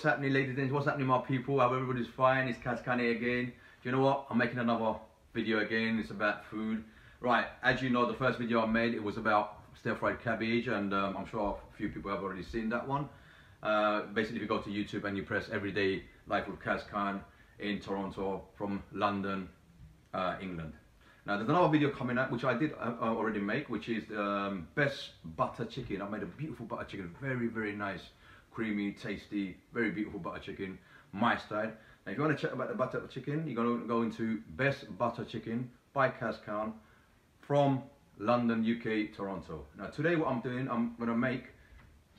what's happening, ladies and gentlemen? What's happening, my people? How everybody's fine? It's Kaz Khan again. Do you know what? I'm making another video again. It's about food. Right, as you know, the first video I made, it was about stir-fried cabbage, and um, I'm sure a few people have already seen that one. Uh, basically, if you go to YouTube and you press Everyday Life with Kaz in Toronto from London, uh, England. Now, there's another video coming out, which I did uh, uh already make, which is um, best butter chicken. I made a beautiful butter chicken, very, very nice creamy, tasty, very beautiful butter chicken, my style. Now if you want to check about the butter chicken, you're going to go into Best Butter Chicken by Kaz Khan from London, UK, Toronto. Now today what I'm doing, I'm going to make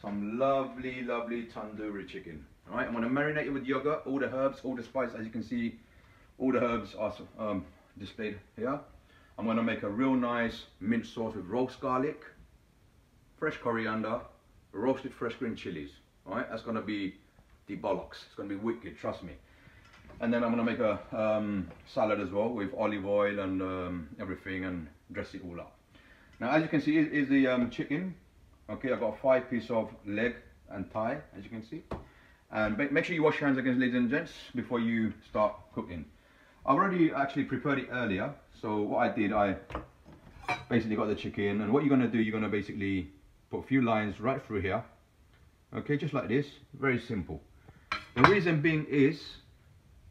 some lovely, lovely tandoori chicken. All right, I'm going to marinate it with yogurt, all the herbs, all the spices. As you can see, all the herbs are um, displayed here. I'm going to make a real nice mint sauce with roast garlic, fresh coriander, roasted fresh green chilies. Right, that's going to be the bollocks. It's going to be wicked, trust me. And then I'm going to make a um, salad as well with olive oil and um, everything and dress it all up. Now, as you can see, is, the um, chicken. Okay, I've got five piece of leg and thigh, as you can see. And make sure you wash your hands against ladies and gents before you start cooking. I've already actually prepared it earlier. So what I did, I basically got the chicken. And what you're going to do, you're going to basically put a few lines right through here okay just like this. Very simple. The reason being is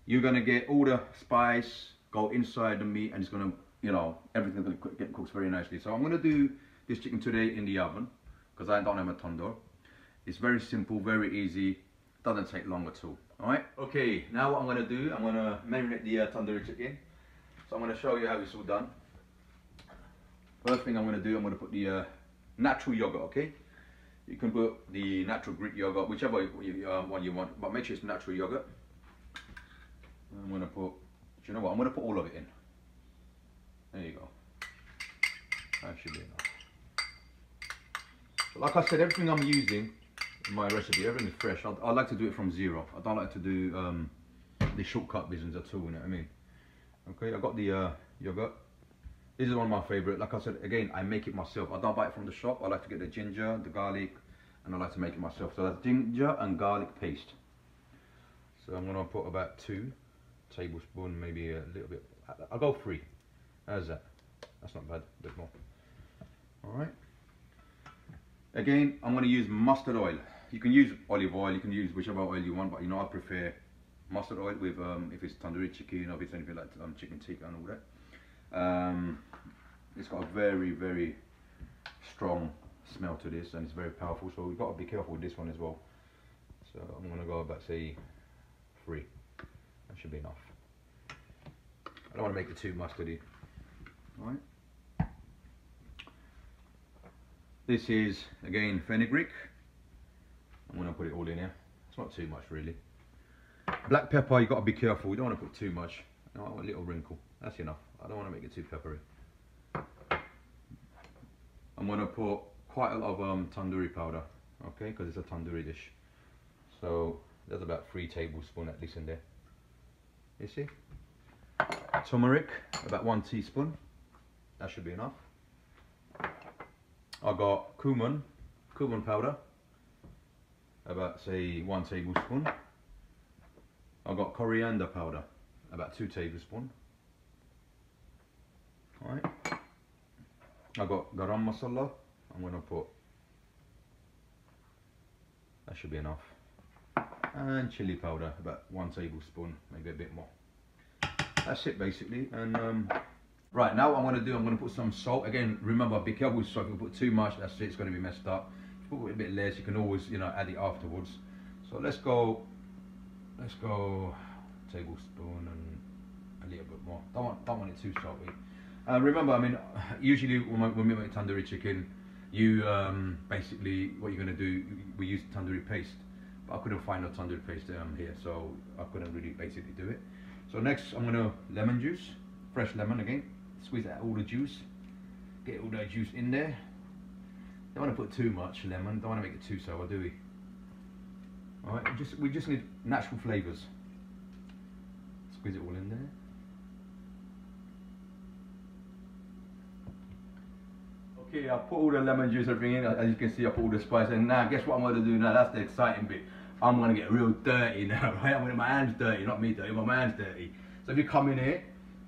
you're gonna get all the spice go inside the meat and it's gonna you know everything's gonna get cooked very nicely. So I'm gonna do this chicken today in the oven because I don't have a tandoor it's very simple very easy. Doesn't take long at all. All right? Okay now what I'm gonna do I'm gonna marinate the uh, tandoori chicken. So I'm gonna show you how it's all done. First thing I'm gonna do I'm gonna put the uh, natural yogurt okay you can put the natural Greek yogurt, whichever um, one you want, but make sure it's natural yogurt. I'm to put, do you know what, I'm to put all of it in. There you go. That should be enough. like I said, everything I'm using in my recipe, everything is fresh. I, I like to do it from zero. I don't like to do um, the shortcut business at all, you know what I mean? Okay, I got the uh, yogurt. This is one of my favorite. Like I said, again, I make it myself. I don't buy it from the shop. I like to get the ginger, the garlic, and I like to make it myself. So that's ginger and garlic paste. So I'm gonna put about two tablespoon, maybe a little bit. I'll go three. How's that? That's not bad. A bit more. All right. Again, I'm gonna use mustard oil. You can use olive oil. You can use whichever oil you want, but you know I prefer mustard oil with um, if it's tandoori chicken or if it's anything like um, chicken tikka and all that. Um, it's got a very, very strong smell to this and it's very powerful. So we've got to be careful with this one as well. So I'm going to go about, say, three. That should be enough. I don't want to make it too mustardy. Alright. This is, again, fenugreek. I'm going to put it all in here. It's not too much, really. Black pepper, you've got to be careful. You don't want to put too much. No, a little wrinkle. That's enough. I don't want to make it too peppery. I'm going to put quite a lot of um, tandoori powder, okay, because it's a tandoori dish. So there's about three tablespoons at least in there. You see? Turmeric, about one teaspoon. That should be enough. I got cumin, cumin powder, about say one tablespoon. I got coriander powder, about two tablespoons. Alright. I've got garam masala. I'm going to put, that should be enough. And chili powder, about one tablespoon, maybe a bit more. That's it basically. And um, right now, what I'm to do, I'm going to put some salt. Again, remember, be careful with salt. If you put too much, that's it. It's going to be messed up. If you put a bit less, you can always, you know, add it afterwards. So let's go. Let's go tablespoon and a little bit more. Don't want, don't want it too salty. Uh, remember, I mean, usually when, we make tandoori chicken, you um, basically, what you're going to do, we use tandoori paste. But I couldn't find no tandoori paste um, here, so I couldn't really basically do it. So next, I'm going to lemon juice, fresh lemon again. Squeeze out all the juice, get all that juice in there. Don't want to put too much lemon, don't want to make it too sour, do we? Alright, just, we just need natural flavours. Squeeze it all in there. Okay, I put all the lemon juice, everything in. As you can see, I put all the spice. And now, guess what I'm going to do now? That's the exciting bit. I'm gonna get real dirty now, right? I'm gonna get my hands dirty, not me dirty, my hands dirty. So if you come in here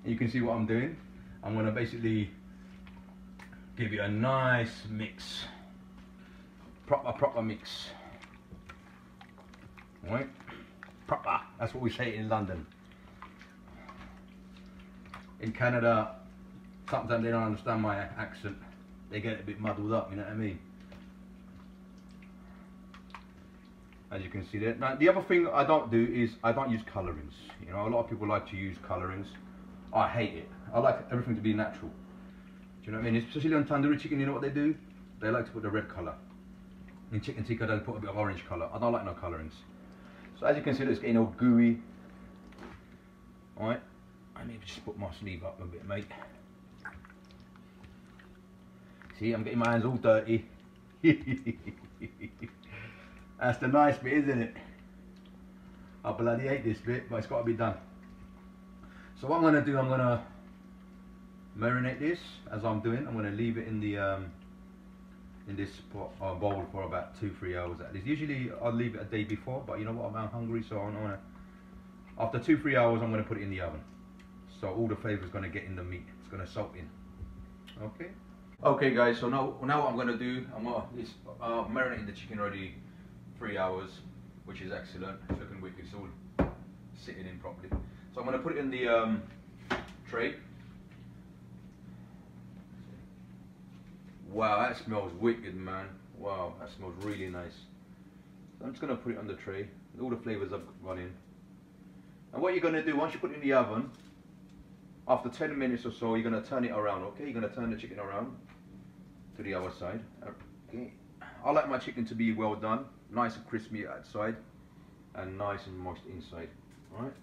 you can see what I'm doing, I'm gonna basically give you a nice mix. Proper, proper mix. Right? Proper. That's what we say in London. In Canada, sometimes they don't understand my accent. They get a bit muddled up, you know what I mean? As you can see there. Now, the other thing I don't do is I don't use colorings. You know, a lot of people like to use colorings. I hate it. I like everything to be natural. Do you know what I mean? Especially on tandoori chicken, you know what they do? They like to put the red color. In chicken tikka, they put a bit of orange color. I don't like no colorings. So as you can see, it's getting all gooey. Alright, I need to just put my sleeve up a bit, mate. See, I'm getting my hands all dirty. That's the nice bit, isn't it? I bloody hate this bit, but it's got to be done. So what I'm going to do, I'm going to marinate this as I'm doing. I'm going to leave it in the um, in this pot, uh, bowl for about two, three hours at least. Usually I'll leave it a day before, but you know what, I'm hungry, so I'm gonna, after two, three hours, I'm gonna put it in the oven. So all the flavor is gonna get in the meat. It's gonna soak in. Okay. Okay, guys. So now, now what I'm gonna do, I'm gonna is uh, marinating the chicken already three hours, which is excellent. It's looking wicked. It's all sitting in properly. So I'm gonna put it in the um, tray. Wow, that smells wicked, man. Wow, that smells really nice. So I'm just gonna put it on the tray. All the flavors have gone in. And what you're gonna do, once you put it in the oven, after 10 minutes or so, you're gonna turn it around, okay? You're gonna turn the chicken around to the other side. Okay. I like my chicken to be well done, nice and crispy outside, and nice and moist inside, alright?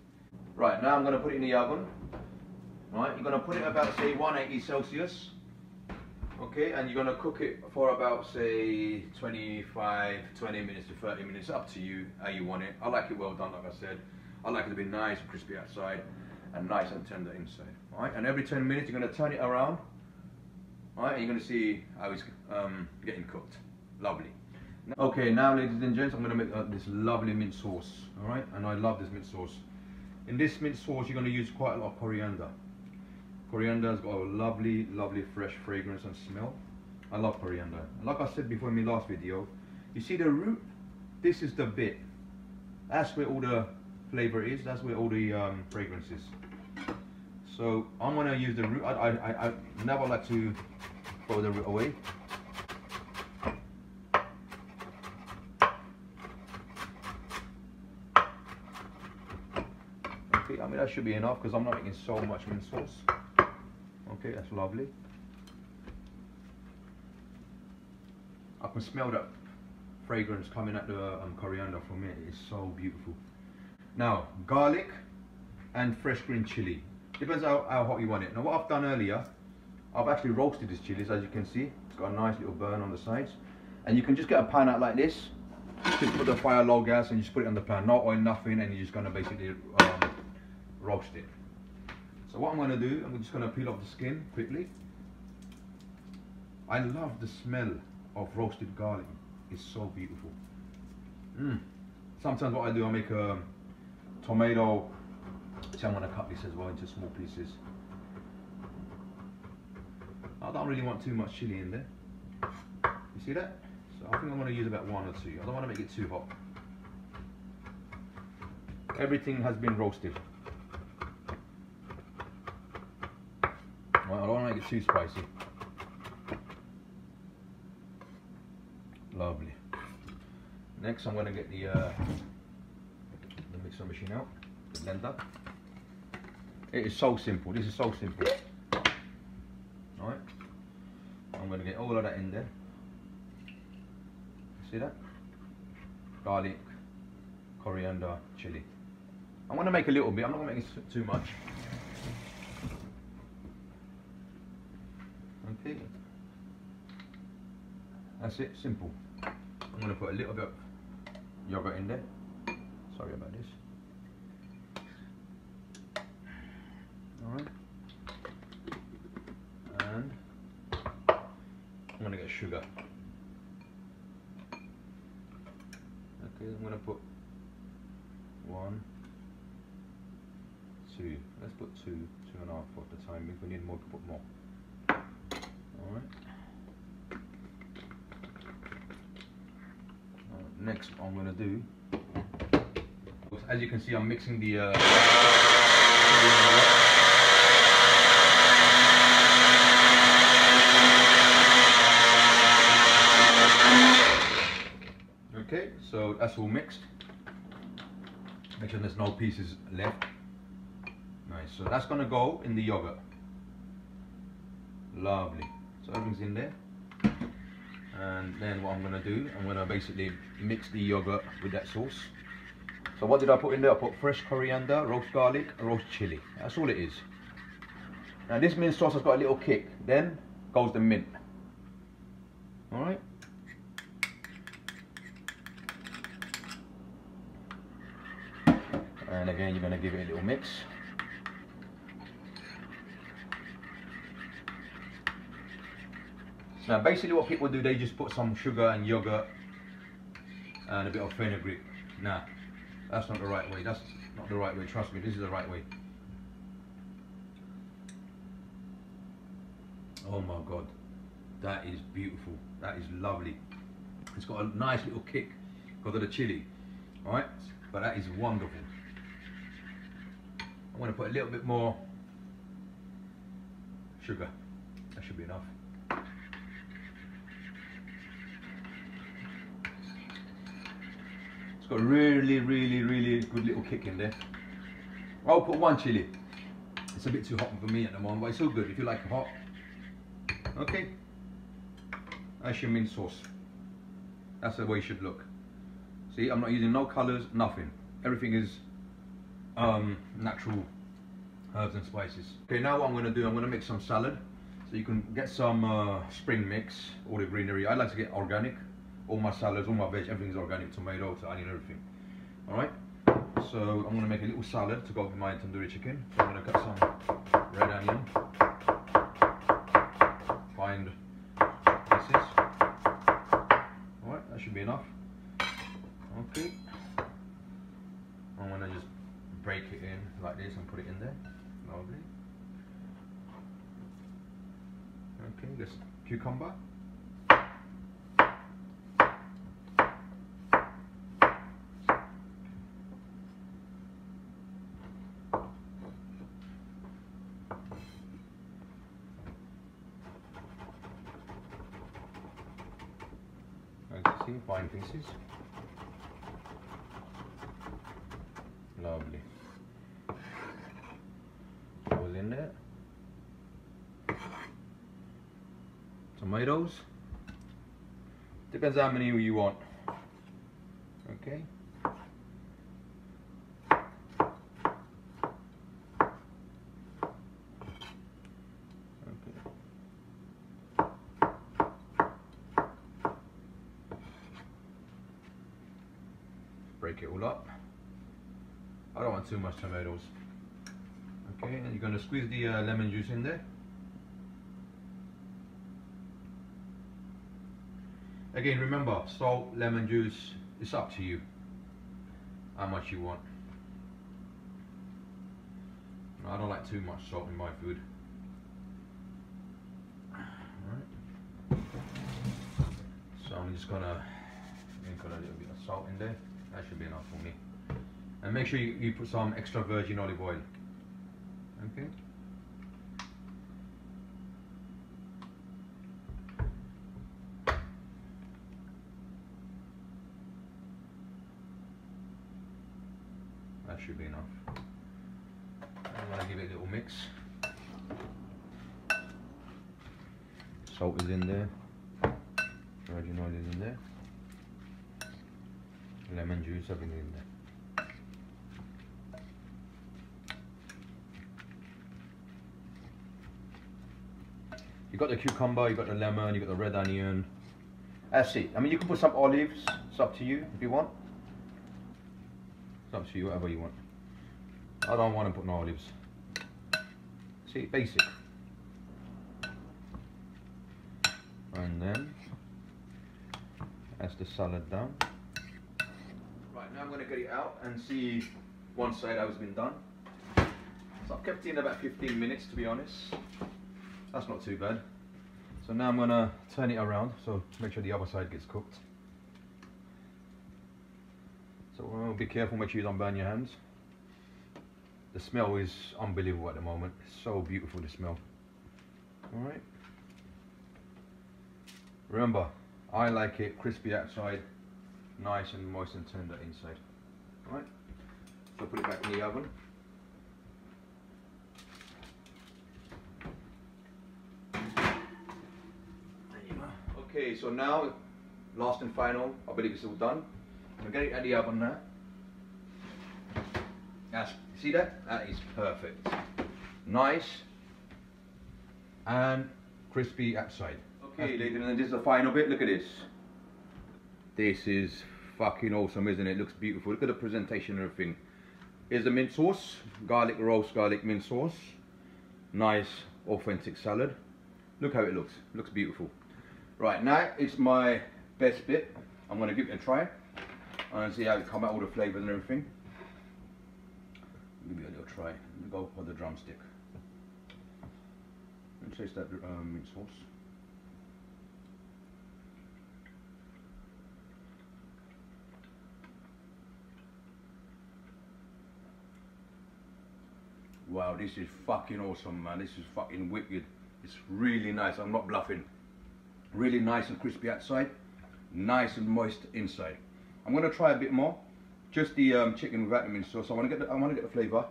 Right, now I'm gonna put it in the oven. Right, you're gonna put it about say 180 Celsius okay and you're going to cook it for about say 25 20 minutes to 30 minutes up to you how you want it i like it well done like i said i like it to be nice and crispy outside and nice and tender inside all right and every 10 minutes you're going to turn it around all right and you're going to see how it's um, getting cooked lovely okay now ladies and gents i'm going to make uh, this lovely mint sauce all right and i love this mint sauce in this mint sauce you're going to use quite a lot of coriander Coriander has got a lovely, lovely fresh fragrance and smell. I love coriander. like I said before in my last video, you see the root? This is the bit. That's where all the flavor is. That's where all the um, fragrance is. So I'm gonna use the root. I, I, I never like to root away. Okay, I mean that should be enough because I'm not making so much mint sauce. Okay, that's lovely. I can smell that fragrance coming at the um, coriander from it. It's so beautiful. Now, garlic and fresh green chili. Depends how, how hot you want it. Now, what I've done earlier, I've actually roasted these chilies, as you can see. It's got a nice little burn on the sides. And you can just get a pan out like this. Just put the fire low gas and you just put it on the pan. No oil, nothing, and you're just gonna basically um, roast it. So what I'm going to do, I'm just going to peel off the skin quickly. I love the smell of roasted garlic. It's so beautiful. Mm. Sometimes what I do, I make a tomato. See, I'm going to cut this as well into small pieces. I don't really want too much chili in there. You see that? So I think I'm going to use about one or two. I don't want to make it too hot. Everything has been roasted. I don't want to make it too spicy. Lovely. Next, I'm going to get the, uh, the mixer machine out, the blender. It is so simple. This is so simple. Alright. I'm going to get all of that in there. See that? Garlic, coriander, chili. I'm going to make a little bit. I'm not going to make too much. Okay. That's it, simple. I'm going to put a little bit of yogurt in there. Sorry about this. Alright. And I'm going to get sugar. Okay, I'm going to put One, two. Let's put two, two and a half for the time. If we need more, we can put more. Alright. Next, I'm going to do, as you can see, I'm mixing the. Uh, So that's all mixed. Make sure there's no pieces left. Nice, so that's gonna go in the yogurt. Lovely. So everything's in there. And then what I'm gonna do, I'm gonna basically mix the yogurt with that sauce. So what did I put in there? I put fresh coriander, roast garlic, roast chili. That's all it is. Now this mint sauce has got a little kick. Then goes the mint. All right. And again, you're going to give it a little mix. Now basically what people do, they just put some sugar and yogurt and a bit of fenugreek. Nah, that's not the right way. That's not the right way. Trust me, this is the right way. Oh my God, that is beautiful. That is lovely. It's got a nice little kick because of the chili. All right, but that is wonderful. Going to put a little bit more sugar. That should be enough. It's got a really, really, really good little kick in there. I'll put one chili. It's a bit too hot for me at the moment, but it's all good if you like hot. Okay. That's your mint sauce. That's the way it should look. See, I'm not using no colors, nothing. Everything is um, natural herbs and spices. Okay, now what I'm going to do, I'm going to make some salad. So you can get some uh, spring mix, all the greenery. I like to get organic. All my salads, all my veg, everything's organic. Tomato, onion, everything. All right. So I'm going to make a little salad to go with my tandoori chicken. So I'm going to cut some red onion. Find pieces. All right, that should be enough. Okay. I'm going to just break it in like this and put it in there. Lovely. Okay, this cucumber. See, fine pieces. Lovely. Goes in there. Tomatoes. Depends how many you want. Okay. Break it all up. I don't want too much tomatoes. Okay, and you're going to squeeze the uh, lemon juice in there. Again, remember, salt, lemon juice, it's up to you how much you want. I don't like too much salt in my food. So I'm just gonna put a little bit of salt in there. That should be enough for me. And make sure you, you put some extra virgin olive oil. Okay. That should be enough. I'm gonna give it a little mix. Salt is in there. Virgin oil is in there. Lemon juice, everything in there. You got the cucumber, you got the lemon, you got the red onion. That's it. I mean, you can put some olives. It's up to you if you want. It's up to you, whatever you want. I don't want to put no olives. See, basic. And then, that's the salad done. Right, now I'm going to get it out and see one side it's been done. So I've kept it in about 15 minutes to be honest. That's not too bad. So now I'm going to turn it around so make sure the other side gets cooked. So be careful, make sure you don't burn your hands. The smell is unbelievable at the moment. It's so beautiful, the smell. Alright. Remember, I like it crispy outside, nice and moist and tender inside. Alright. So put it back in the oven. Okay, so now, last and final, I believe it's all done. I'm get it out the oven now. That's, see that? That is perfect. Nice and crispy outside. Okay, ladies and this is the final bit. Look at this. This is fucking awesome, isn't it? Looks beautiful. Look at the presentation and everything. Here's the mint sauce, garlic roast garlic mint sauce. Nice, authentic salad. Look how it looks. Looks beautiful. Right, now it's my best bit. I'm going to give it a try and see how it come out, all the flavours and everything. Give it a little try. Go for the drumstick. And taste that um, mint sauce. Wow, this is fucking awesome, man. This is fucking wicked. It's really nice. I'm not bluffing. Really nice and crispy outside. Nice and moist inside. I'm going to try a bit more. Just the um, chicken without the mint sauce. I want to get the, I want to get the flavour.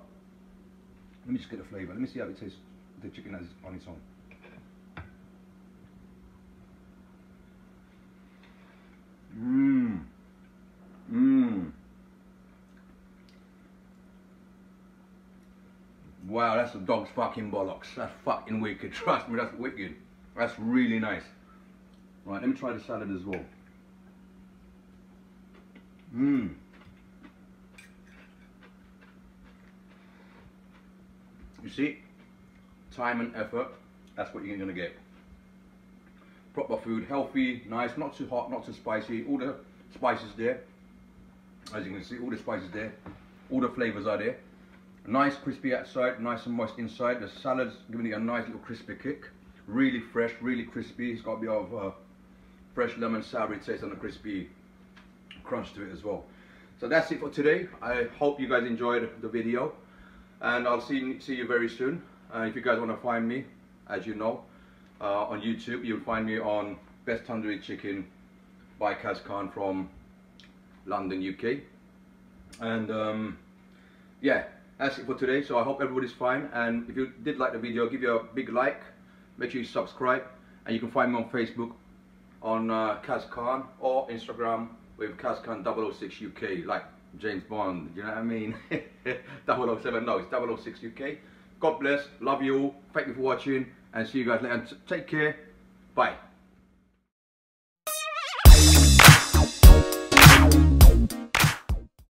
Let me just get the flavour. Let me see how it tastes. The chicken has on its own. Mmm. Mmm. Wow, that's a dog's fucking bollocks. That's fucking wicked. Trust me, that's wicked. That's really nice. Right, let me try the salad as well. Mmm. You see, time and effort, that's what you're gonna get. Proper food, healthy, nice, not too hot, not too spicy, all the spices there. As you can see, all the spices there, all the flavors are there. Nice crispy outside, nice and moist inside. The salad's giving it a nice little crispy kick. Really fresh, really crispy. It's got a bit of uh, fresh lemon sour taste and a crispy crunch to it as well. So that's it for today. I hope you guys enjoyed the video and I'll see, see you very soon. Uh, if you guys want to find me, as you know, uh, on YouTube, you'll find me on Best Tandoori Chicken by Kaz Khan from London, UK. And um, yeah, that's it for today. So I hope everybody's fine. And if you did like the video, give you a big like. Make sure you subscribe. And you can find me on Facebook on uh, Kaz Khan or Instagram with Kazkan 006 UK, like James Bond, you know what I mean? 007, no, it's 006 UK. God bless, love you all, thank you for watching, and see you guys later. Take care, bye.